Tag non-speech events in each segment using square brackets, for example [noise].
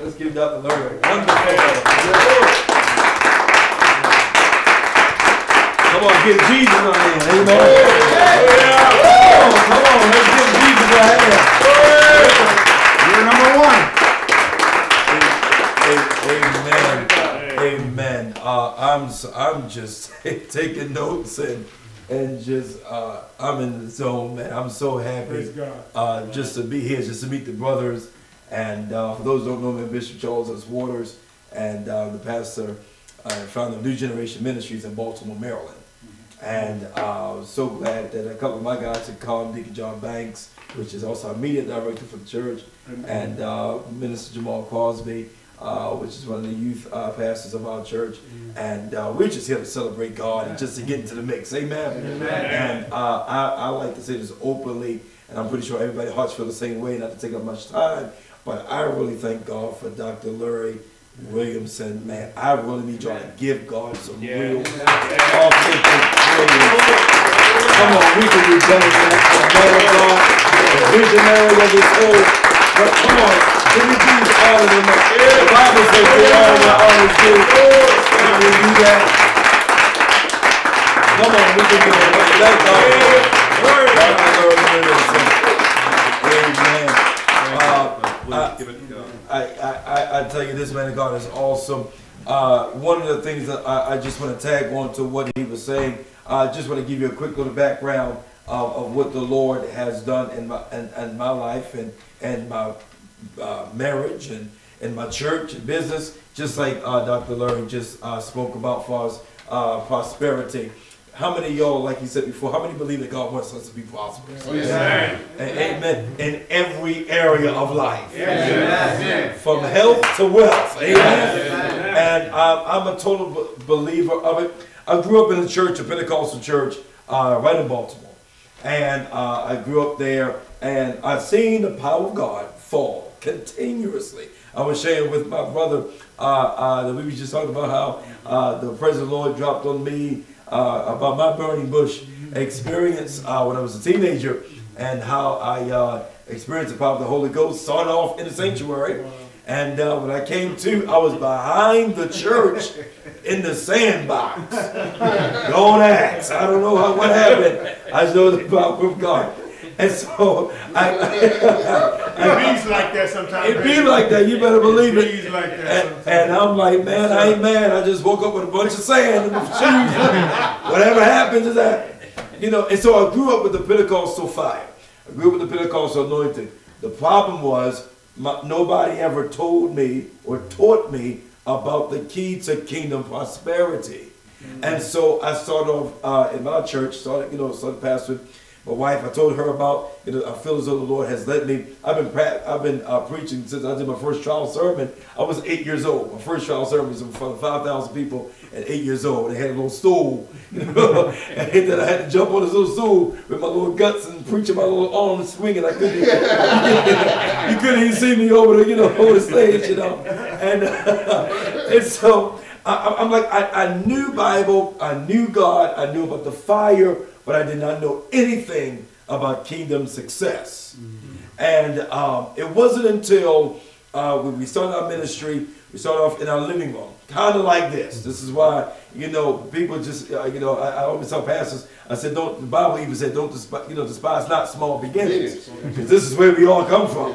Let's give Dr. Larry a wonderful. Come on, give Jesus a hand. Amen. Come on, come on, let's give Jesus a hand. You're number one. Amen. Amen. Uh, I'm s- I'm just [laughs] taking notes and and just uh, I'm in the zone, man. I'm so happy uh, just to be here, just to meet the brothers. And uh, for those who don't know me, I'm Bishop Charles S. Waters, and uh, the pastor uh, founder of New Generation Ministries in Baltimore, Maryland. And uh, I was so glad that a couple of my guys had come, Deacon John Banks, which is also our media director for the church, and uh, Minister Jamal Crosby, uh, which is one of the youth uh, pastors of our church. And uh, we're just here to celebrate God and just to get into the mix. Amen. And uh, I, I like to say this openly, and I'm pretty sure everybody hearts feel the same way, not to take up much time, but I really thank God for Dr. Larry Williamson. Man, I really need y'all to give God some real authentic praise. Come on, we can do better than that for God, the visionary of this earth. But come on, can we please honor him? The Bible says we all will always do. Can we do that? Come on, we can do it. Let God. Dr. Larry Williamson. Amen. Uh, Give it to I, I, I, tell you, this man of God is awesome. Uh, one of the things that I, I just want to tag on to what he was saying, I just want to give you a quick little background of, of what the Lord has done in my in, in my life and and my uh, marriage and in my church and business. Just like uh, Dr. Larry just uh, spoke about for us uh, prosperity. How many of y'all, like you said before, how many believe that God wants us to be prosperous? Amen. And amen. In every area of life. From health to wealth. Amen. And um, I'm a total b- believer of it. I grew up in a church, a Pentecostal church, uh, right in Baltimore. And uh, I grew up there, and I've seen the power of God fall continuously. I was sharing with my brother uh, uh, that we were just talking about how uh, the presence of the Lord dropped on me uh, about my burning bush experience uh, when I was a teenager and how I uh, experienced the power of the Holy Ghost. Started off in the sanctuary, and uh, when I came to, I was behind the church in the sandbox. Don't ask. I don't know how, what happened. I just know the power of God. [laughs] And so I, It beats like that sometimes. it be like that. You better believe It it. like that And, and I'm like, man, I ain't mad. I just woke up with a bunch of sand in my shoes. Whatever happens is that. You know, and so I grew up with the Pentecostal fire. I grew up with the Pentecostal anointing. The problem was my, nobody ever told me or taught me about the key to kingdom prosperity. And so I started off uh, in my church, started, you know, started pastoring. My wife, I told her about, know, I feel as though the Lord has led me. I've been I've been uh, preaching since I did my first trial sermon. I was eight years old. My first trial sermon was in front of 5,000 people at eight years old. They had a little stool, [laughs] you know, and then I had to jump on this little stool with my little guts and preaching my little arms swinging. I couldn't, [laughs] you couldn't even see me over the, you know, over the stage, you know. And, [laughs] and so I, I'm like, I, I knew Bible, I knew God, I knew about the fire, but I did not know anything about kingdom success. And um, it wasn't until uh, when we started our ministry, we started off in our living room, kind of like this. This is why, you know, people just, uh, you know, I, I always tell pastors, I said, don't, the Bible even said, don't despise, you know, despise not small beginnings. Because this is where we all come from,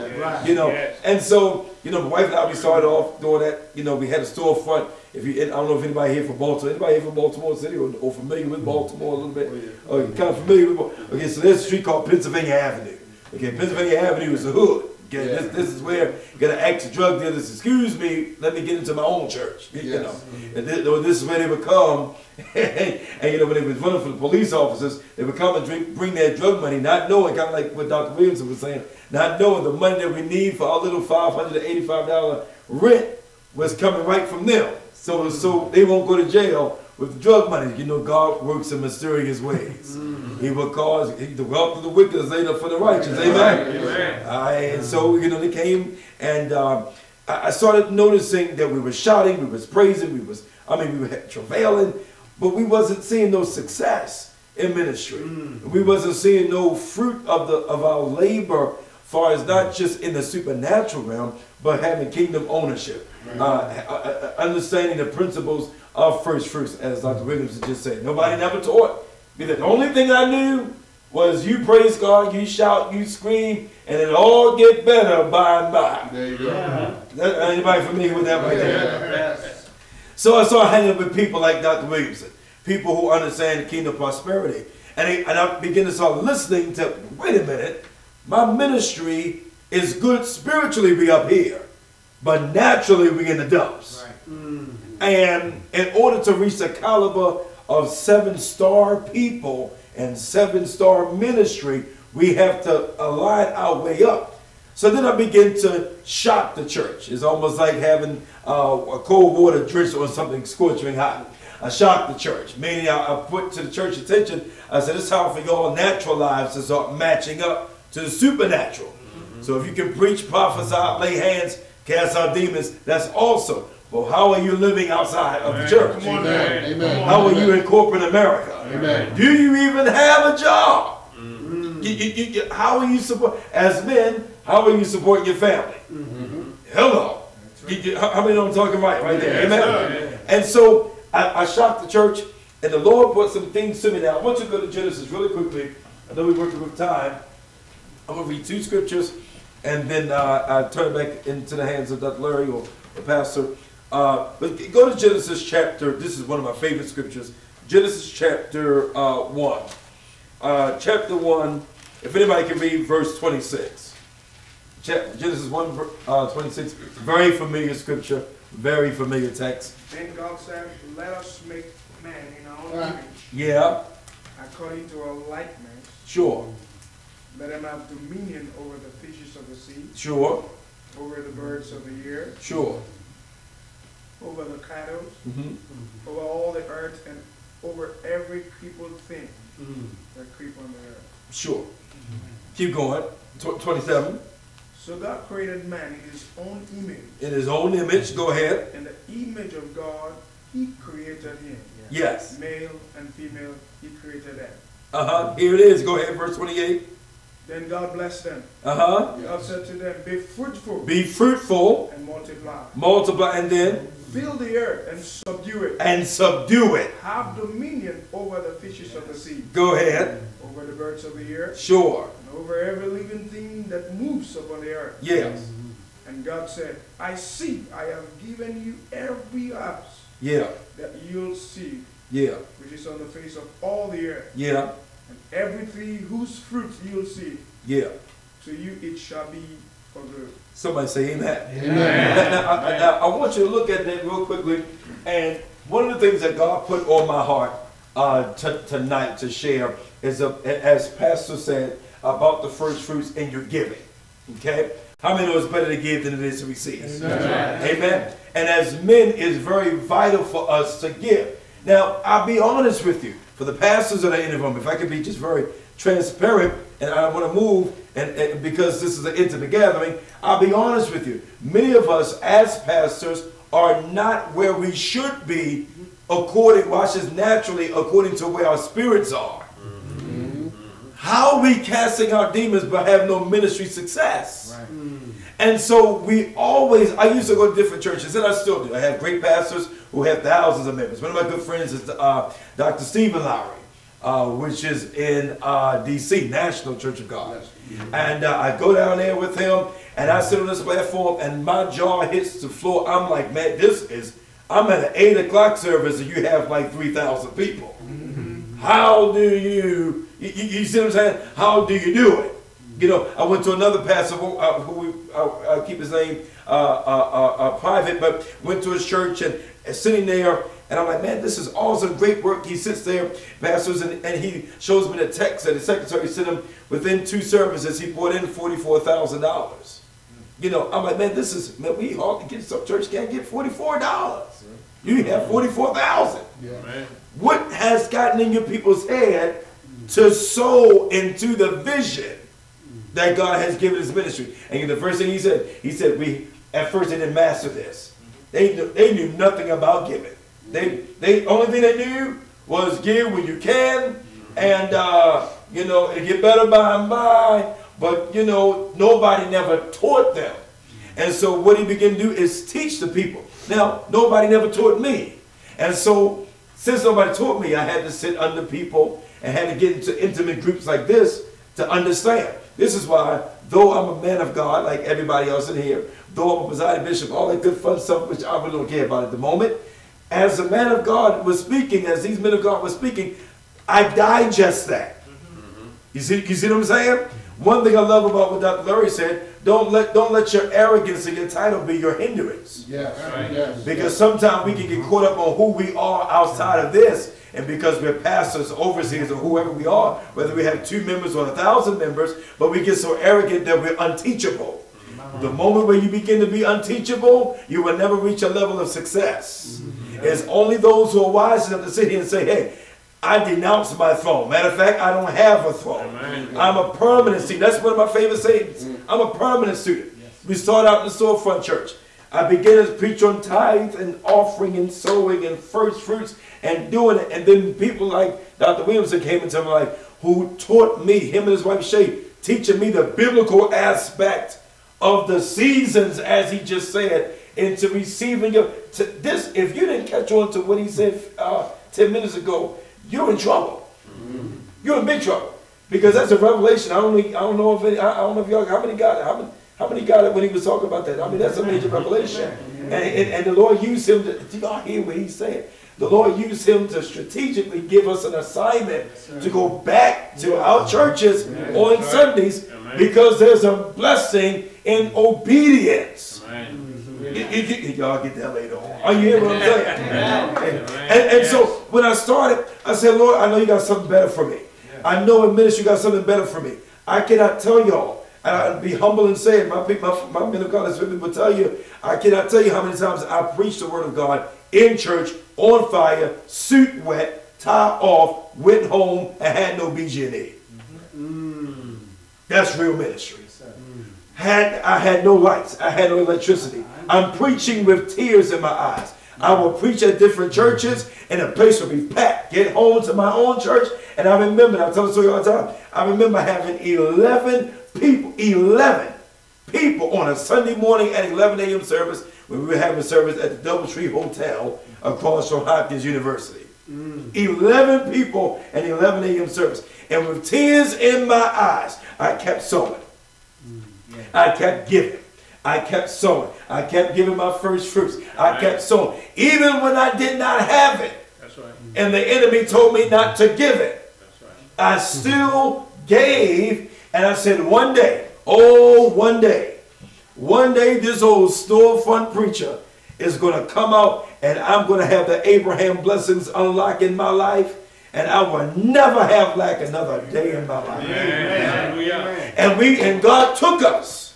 you know. And so, you know, my wife and I, we started off doing that, you know, we had a storefront. If you, I don't know if anybody here from Baltimore, anybody here from Baltimore City or, or familiar with Baltimore a little bit? Oh, oh you're kind of familiar with Baltimore? Okay, so there's a street called Pennsylvania Avenue. Okay, Pennsylvania Avenue is the hood. Okay, this, this is where you're gonna ask the drug dealers, excuse me, let me get into my own church. You Yes. know, and this, or this is where they would come, [laughs] and, you know when they was running for the police officers, they would come and drink, bring their drug money, not knowing, kind of like what Dr. Williamson was saying, not knowing the money that we need for our little five hundred and eighty-five dollar rent was coming right from them. So so they won't go to jail with the drug money. You know, God works in mysterious ways. He will cause he, the wealth of the wicked is laid up for the righteous. Amen. Amen. I, and so you know they came and um, I, I started noticing that we were shouting, we was praising, we was I mean we were [laughs] travailing, but we wasn't seeing no success in ministry. We wasn't seeing no fruit of the of our labor, far as not just in the supernatural realm, but having kingdom ownership, uh, uh, uh, understanding the principles of first fruits, as Dr. Williams just said. Nobody never taught me that. The only thing I knew was you praise God, you shout, you scream, and it'll all get better by and by. There you go. That- Anybody familiar with that right there? Yes. So I started hanging with people like Dr. Williamson, people who understand the kingdom of prosperity. And, I- and I began to start listening to, wait a minute, my ministry is good spiritually, be up here, but naturally we in the dumps. Mm. And in order to reach the caliber of seven star people and seven star ministry, we have to align our way up. So then I begin to shock the church. It's almost like having uh, a cold water drenched on something scorching hot. I shock the church, meaning I, I put to the church attention. I said, it's time for your natural lives to start uh, matching up to the supernatural. Mm-hmm. So if you can preach, prophesy, lay hands, cast out demons, that's awesome. But how are you living outside of the church? Come on, Amen. Amen. How are you in corporate America? Amen. Do you even have a job? Mm-hmm. You- you- you- you- how are you support as men? How are you supporting your family? Mm-hmm. Hello. You- you- how, how many know I'm talking right? Right there. Yes, Amen. sir. And so I, I shocked the church, and the Lord brought some things to me. Now I want you to go to Genesis really quickly. I know we're working with time. I'm gonna read two scriptures, and then uh, I turn it back into the hands of Dr. Larry or the pastor. Uh, but go to Genesis chapter. This is one of my favorite scriptures. Genesis chapter uh, one. Uh, chapter one. If anybody can read verse 26. Chap- Genesis 1, uh, 26. Very familiar scripture. Very familiar text. Then God said, Let us make man in our own image, Yeah, according to our likeness. sure, Let them have dominion over the fishes of the sea, sure, over the birds of the air, sure. over the cattle, hmm over all the earth, and over every creeping thing that creep on the earth. Sure. Keep going. Tw- 27. So God created man in his own image. In his own image. Go ahead. In the image of God, he created him. Yes. Male and female, he created them. Uh huh. Here it is. Go ahead. Verse 28. Then God blessed them. Uh huh. God said to them, Be fruitful Be fruitful, and multiply. multiply, and then Fill the earth and subdue it. and subdue it. Have dominion over the fishes of the sea, Go ahead. over the birds of the air, Sure. and over every living thing that moves upon the earth. Yes. And God said, I see, I have given you every house Yeah. that you'll see, Yeah. which is on the face of all the earth, Yeah. And every tree whose fruit you'll see. Yeah. To you it shall be for good. Somebody say amen. Amen. Now, now, I, now, I want you to look at that real quickly. And one of the things that God put on my heart uh, t- tonight to share is, a, as Pastor said, about the first fruits in your giving. Okay? How many know it's better to give than it is to receive? Amen. And as men, it's very vital for us to give. Now, I'll be honest with you. For the pastors in the room, if I could be just very transparent, and I want to move, and, and because this is an intimate gathering, I'll be honest with you. Many of us, as pastors, are not where we should be, according, watch this, naturally, according to where our spirits are. How are we casting out demons but have no ministry success? And so we always, I used to go to different churches, and I still do. I have great pastors who have thousands of members. One of my good friends is uh, Dr. Stephen Lowry, uh, which is in uh, D.C., National Church of God. And uh, I go down there with him, and I sit on this platform, and my jaw hits the floor. I'm like, man, this is, I'm at an 8 o'clock service, and you have like 3,000 people. How do you, you, you see what I'm saying? How do you do it? You know, I went to another pastor who, uh, who we, uh, I'll keep his name uh, uh, uh, uh, private, but went to his church and, and sitting there, and I'm like, man, this is awesome, great work. He sits there, pastors, and, and he shows me the text that the secretary sent him within two services. He brought in forty-four thousand dollars. You know, I'm like, man, this is man, we all get some church can't get forty-four dollars. You have forty-four thousand. Yeah, Man. What has gotten in your people's head to sow into the vision that God has given his ministry? And the first thing he said, he said, we at first they didn't master this. They knew, they knew nothing about giving. They they only thing they knew was give when you can, and uh, you know it get better by and by. But you know nobody never taught them. And so what he began to do is teach the people. Now, nobody never taught me. And so since nobody taught me, I had to sit under people and had to get into intimate groups like this to understand. This is why, though I'm a man of God, like everybody else in here, though I'm a presiding bishop, all that good fun stuff, which I really don't care about at the moment, as a man of God was speaking, as these men of God were speaking, I digest that. You see, you see what I'm saying? One thing I love about what Dr. Larry said, don't let don't let your arrogance and your title be your hindrance. Yes, yes. Because sometimes we can get caught up on who we are outside of this. And because we're pastors, overseers, or whoever we are, whether we have two members or a thousand members, but we get so arrogant that we're unteachable. The moment where you begin to be unteachable, you will never reach a level of success. It's only those who are wise enough to sit here and say, hey, I denounce my throne. Matter of fact, I don't have a throne. I'm a permanent student. That's one of my favorite sayings. I'm a permanent student. We start out in the storefront church. I began to preach on tithe and offering and sowing and first fruits and doing it. And then people like Dr. Williamson came into my life who taught me, him and his wife Shay, teaching me the biblical aspect of the seasons, as he just said, into receiving your, to this. If you didn't catch on to what he said uh, 10 minutes ago, you're in trouble. You're in big trouble because that's a revelation. I don't, I don't know if any, I don't know if y'all how many got it. How many, how many got it when he was talking about that? I mean, that's a major [laughs] revelation. And, and, and the Lord used him to. Do y'all hear what he's saying? The Lord used him to strategically give us an assignment to go back to our churches on Sundays because there's a blessing in obedience. Y'all get that later on. Are you hearing what I'm saying? And, and, and so when I started, I said, Lord, I know you got something better for me. I know in ministry you got something better for me. I cannot tell y'all, and I'd be humble and say it. My, my, my men of God with me will tell you, I cannot tell you how many times I preached the word of God in church, on fire, suit wet, tie off, went home, and had no BG&E. That's real ministry. Had I had no lights, I had no electricity. I'm preaching with tears in my eyes. I will preach at different churches, and the place will be packed. Get home to my own church, and I remember. I tell the story all the time. I remember having 11 people, 11 people on a Sunday morning at 11 a.m. service when we were having service at the Doubletree Hotel across from Hopkins University. 11 people and 11 a.m. service, and with tears in my eyes, I kept sowing. Mm. I kept giving. I kept sowing. I kept giving my first fruits. I kept sowing. Even when I did not have it. That's right. And the enemy told me not to give it. That's right. I still gave. And I said, one day, oh, one day, one day this old storefront preacher is going to come out and I'm going to have the Abraham blessings unlock in my life. And I will never have lack another day in my life. Hallelujah. And we and God took us.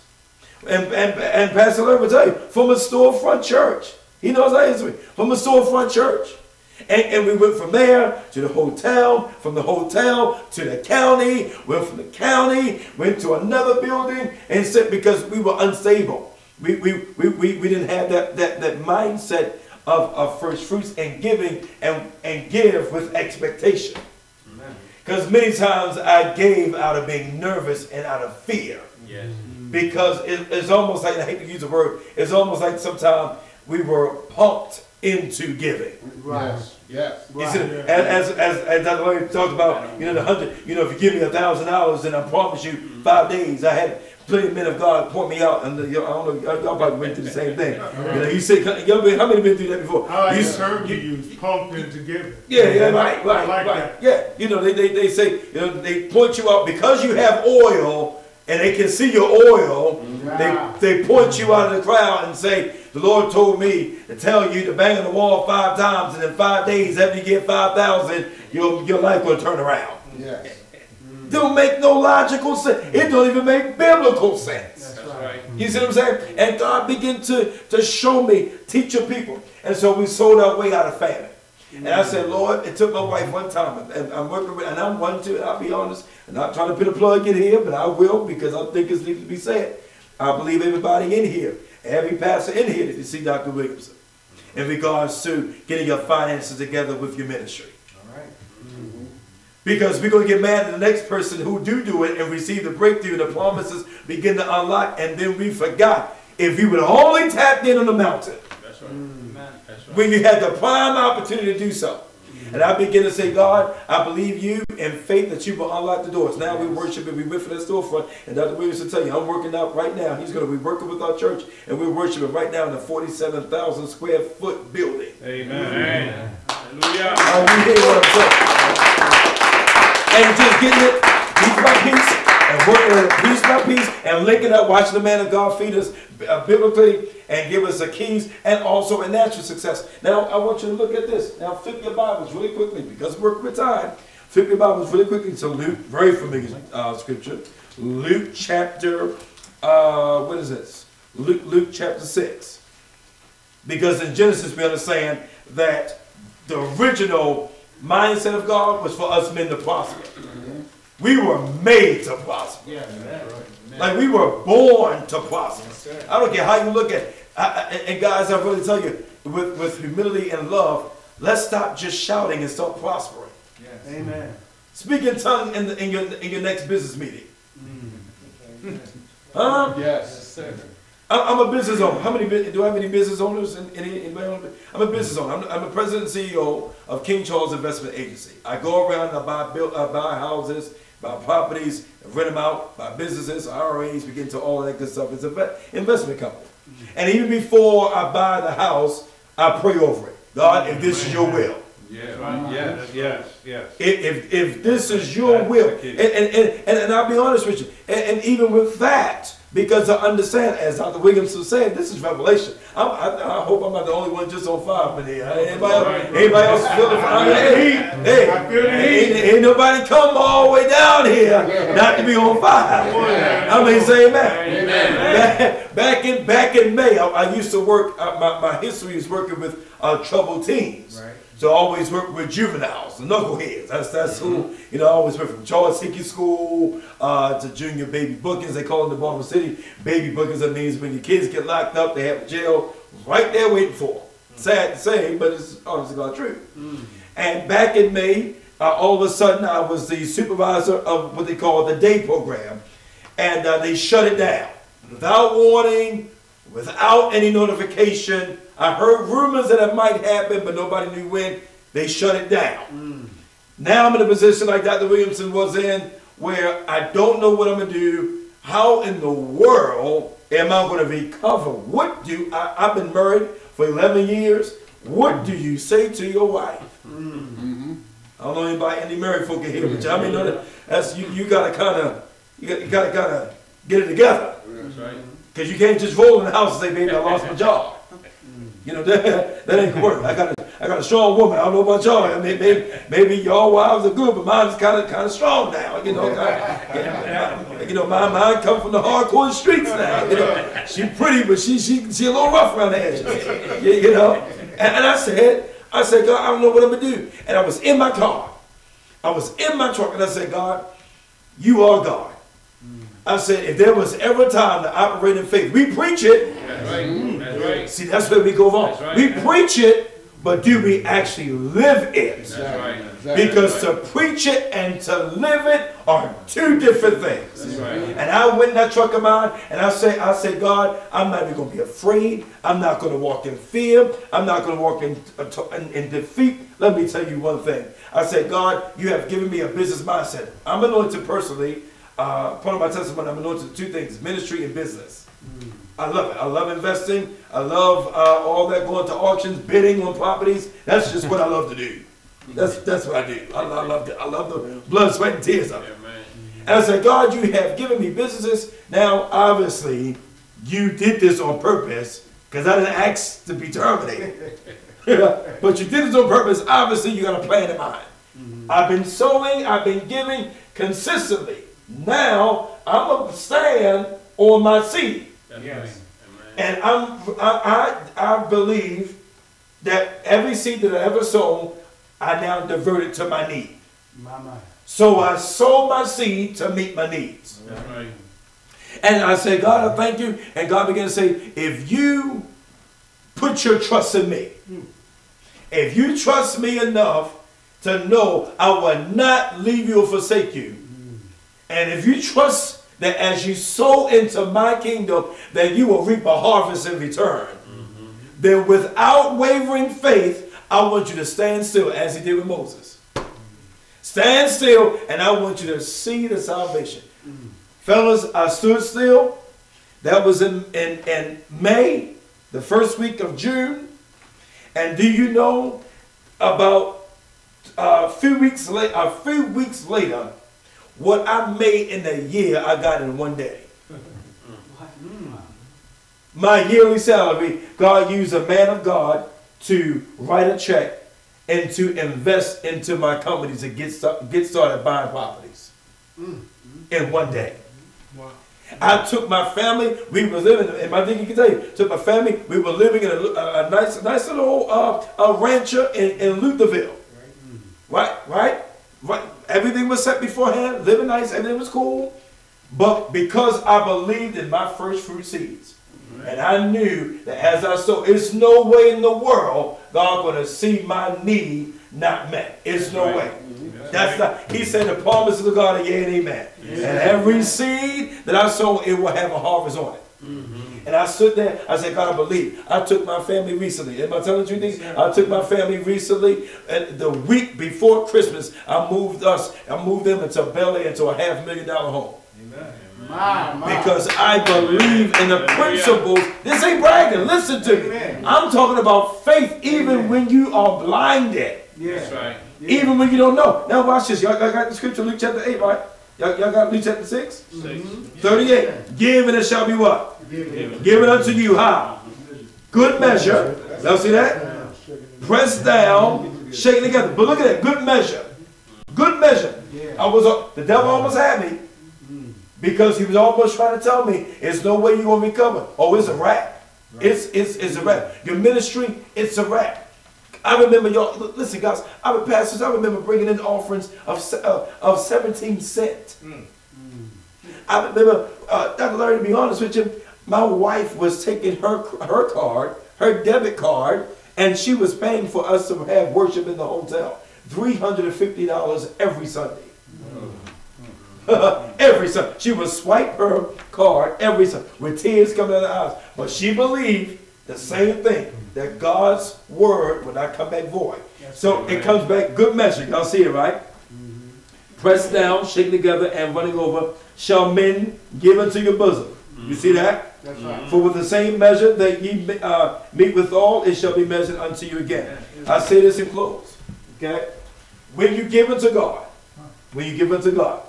And, and, and Pastor Larry will tell you, from a storefront church. He knows our history. From a storefront church. And, and we went from there to the hotel, from the hotel to the county, went from the county, went to another building, and said because we were unstable. We, we, we, we, we didn't have that, that, that mindset of, of first fruits and giving and, and give with expectation. Because many times I gave out of being nervous and out of fear. Yes. Because it, it's almost like, I hate to use the word, it's almost like sometimes we were pumped into giving. Right. Yes. You see, as, as, as, as. Larry talked about, you know, the hundred, you know, if you give me a thousand dollars, then I promise you five days. I had plenty of men of God point me out, and uh, the, I don't know, y'all probably went through the same thing. You know, he said, y'all been, how many been through that before? Oh, I like You term you use, pumped into giving. yeah, yeah, right, I right, like right. that. Yeah, you know, they, they, they say, you know, they point you out because you have oil and they can see your oil. Yeah. They, they point you out of the crowd and say, the Lord told me to tell you to bang on the wall five times and in five days after you get 5,000, your, your life will turn around. Yes. [laughs] Don't make no logical sense. It don't even make biblical sense. That's right. You see what I'm saying? And God began to, to show me, teach your people. And so we sold our way out of famine. And I said, Lord, it took my wife one time, and I'm working with, and I'm one too, I'll be honest, I'm not trying to put a plug in here, but I will because I think it needs to be said. I believe everybody in here, every pastor in here, to see Dr. Williamson in regards to getting your finances together with your ministry. All right. Because we're going to get mad at the next person who do do it and receive the breakthrough, the promises begin to unlock, and then we forgot. if you would only tap in on the mountain That's right. Mm. Amen. That's right. when you had the prime opportunity to do so. And I begin to say, God, I believe you in faith that you will unlock the doors. Now we worship and we wait for that storefront. And Dr. Williams will tell you, I'm working out right now. He's going to be working with our church, and we're worshiping right now in a 47,000 square foot building. Amen. Hallelujah. Are you hear what I'm saying? And just getting it piece by piece and linking up, watching the man of God feed us uh, biblically and give us the keys and also a natural success. Now, I want you to look at this. Now, flip your Bibles really quickly because we're with time. Flip your Bibles really quickly to Luke, very familiar uh, scripture. Luke chapter, uh, what is this? Luke, Luke chapter 6. Because in Genesis, we understand that the original mindset of God was for us men to prosper. We were made to prosper. Like we were born to prosper. I don't care how you look at it. I, I, and guys, I really tell you, with, with humility and love, let's stop just shouting and start prospering. Yes. Amen. Speak in tongue in, the, in, your, in your next business meeting. [laughs] Huh? Yes. I'm I'm a business owner. How many do I have any business owners? In, any, anybody own a- I'm a business owner. I'm, I'm the president and CEO of King Charles Investment Agency. I go around and I buy, build, I buy houses, buy properties, rent them out, buy businesses, IRAs. We get into all that good stuff. It's an investment company. And even before I buy the house, I pray over it. God, if this is your will. Yeah. Yes, yes, yes. If, if, if this is your will, and, and, and, and, and I'll be honest with you, and, and even with that, because I understand, as Dr. Williams was saying, this is revelation. I'm, I, I hope I'm not the only one just on fire for here. Anybody, else- anybody else feel the fire? Hey, hey, I feel the ain't, ain't nobody come all the way down here not to be on fire. I mean, say amen. Back, back in back in May, I, I used to work. Uh, my, my history is working with uh, troubled teens. Right. So I always work with juveniles, the knuckleheads. That's that's who you know. I always went from Charles Hickey School uh, to junior baby bookings. They call it the Baltimore City baby bookings. That means when your kids get locked up, they have a jail right there waiting for them. Sad to say, but it's honestly God true. And back in May, uh, all of a sudden, I was the supervisor of what they call the day program, and uh, they shut it down without warning, without any notification. I heard rumors that it might happen, but nobody knew when. They shut it down. Mm. Now I'm in a position like Dr. Williamson was in, where I don't know what I'm gonna do. How in the world am I gonna recover? What do I, I've been married for 11 years? What do you say to your wife? Mm-hmm. I don't know anybody, any married folk in here, but I mean, know that that's you. You gotta kind of, you got, you gotta kind of get it together, That's right. because you can't just roll in the house and say, "Baby, I lost my job." You know that that ain't gonna work. I got a, I got a strong woman. I don't know about y'all. Mean, maybe, maybe y'all wives are good, but mine's kind of kind of strong now. You know, [laughs] you know, my mine come from the hardcore streets now. You know, she pretty, but she she she a little rough around the edges. You, you know, and, and I said, I said, God, I don't know what I'm gonna do. And I was in my car. I was in my truck, and I said, God, you are God. Mm. I said, if there was ever a time to operate in faith, we preach it. That's right. That's right. See, that's where we go wrong. Right. We preach it, but do we actually live it? That's right. Because to preach it and to live it are two different things. That's right. And I went in that truck of mine and I say, I say, God, I'm not even going to be afraid. I'm not going to walk in fear. I'm not going to walk in, in, in defeat. Let me tell you one thing. I said, God, you have given me a business mindset. I'm anointed personally. Uh, part of my testimony, I'm anointed to two things: ministry and business. I love it. I love investing. I love uh, all that going to auctions, bidding on properties. That's just what I love to do. That's that's what I do. I, I love it. I love the blood, sweat, and tears of it. And I said, God, you have given me businesses. Now, obviously, you did this on purpose because I didn't ask to be terminated. [laughs] but you did this on purpose. Obviously, you got a plan in mind. I've been sowing, I've been giving consistently. Now, I'm going to stand on my seed. That's Yes. right. And I'm, I, I, I believe that every seed that I ever sown, I now divert it to my need. My mind. So I sow my seed to meet my needs. That's right. And I say, God, I thank you. And God began to say, if you put your trust in me, if you trust me enough to know I will not leave you or forsake you, and if you trust that as you sow into my kingdom, that you will reap a harvest in return. Mm-hmm. Then without wavering faith, I want you to stand still as he did with Moses. Stand still, and I want you to see the salvation. Mm. Fellas, I stood still. That was in, in, in May, the first week of June. And do you know about uh, a few weeks later, a few weeks later, what I made in a year, I got in one day. My yearly salary, God used a man of God to write a check and to invest into my company to get, start, get started buying properties in one day. I took my family. We were living, and my thing you can tell you, took my family. We were living in a, a, nice, nice little uh, rancher in, in Lutherville. Right, right, right. Everything was set beforehand. Living nice. Everything was cool. But because I believed in my first fruit seeds, and I knew that as I sow, it's no way in the world God going to see my need not met. It's no way. That's not. He said the promises of God are yea and amen. And every seed that I sow, it will have a harvest on it. Mm-hmm. And I stood there. I said, God, I believe. I took my family recently. Am I telling the truth? I took my family recently. And the week before Christmas, I moved us. I moved them into Bel Air into a half million dollar home. My, my. Because I believe in the principles. This ain't bragging. Listen to me. Amen. I'm talking about faith even when you are blinded. Yeah. That's Yeah. right. Even when you don't know. Now watch this. Y'all, y'all got the scripture, Luke chapter 8, right? Y'all, y'all got Luke chapter 6? Six. 38. Give and it shall be what? Give it. Give it unto you. How? Good measure. Y'all see that? Pressed down, shaken together. But look at that. Good measure. Good measure. I was uh, the devil almost had me because he was almost trying to tell me it's no way you're gonna recover. Oh, it's a wrap. It's it's it's a wrap. Your ministry, it's a wrap. I remember y'all. Listen, guys. I was pastors. I remember bringing in offerings of uh, of seventeen cent. I remember, uh, Dr. Larry, to be honest with you, my wife was taking her her card, her debit card, and she was paying for us to have worship in the hotel. Three hundred and fifty dollars every Sunday. [laughs] every Sunday, she would swipe her card every Sunday with tears coming out of her eyes. But she believed the same thing that God's word will not come back void. So it comes back good measure. Y'all see it, right? Pressed down, shaken together, and running over, shall men give unto your bosom. You see that? That's right. For with the same measure that ye uh, meet withal, it shall be measured unto you again. I say this in close. Okay? When you give unto God, when you give unto God,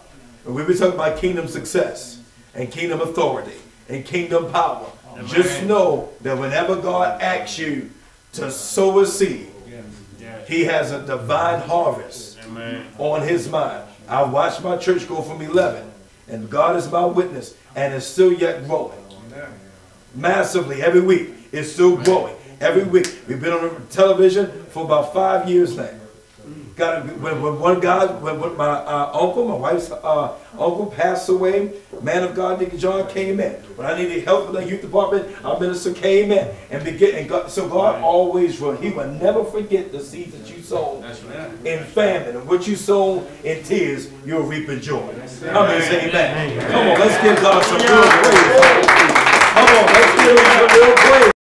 and we were talking about kingdom success and kingdom authority and kingdom power, just know that whenever God asks you to sow a seed, He has a divine harvest Amen. on his mind. I watched my church go from 11, and God is my witness, and it's still yet growing. Massively every week. It's still growing. Every week. We've been on television for about five years now. Got when, when one guy, when, when my uh, uncle, my wife's uh, uncle passed away, man of God, Nicky John came in. When I needed help with the youth department, our minister came in and begin. And God, so God always will. He will never forget the seeds that you sowed in famine. And what you sow in tears, you'll reap in joy. Come on, say amen. Come on, let's give God some real praise. Come on, let's give him some real praise.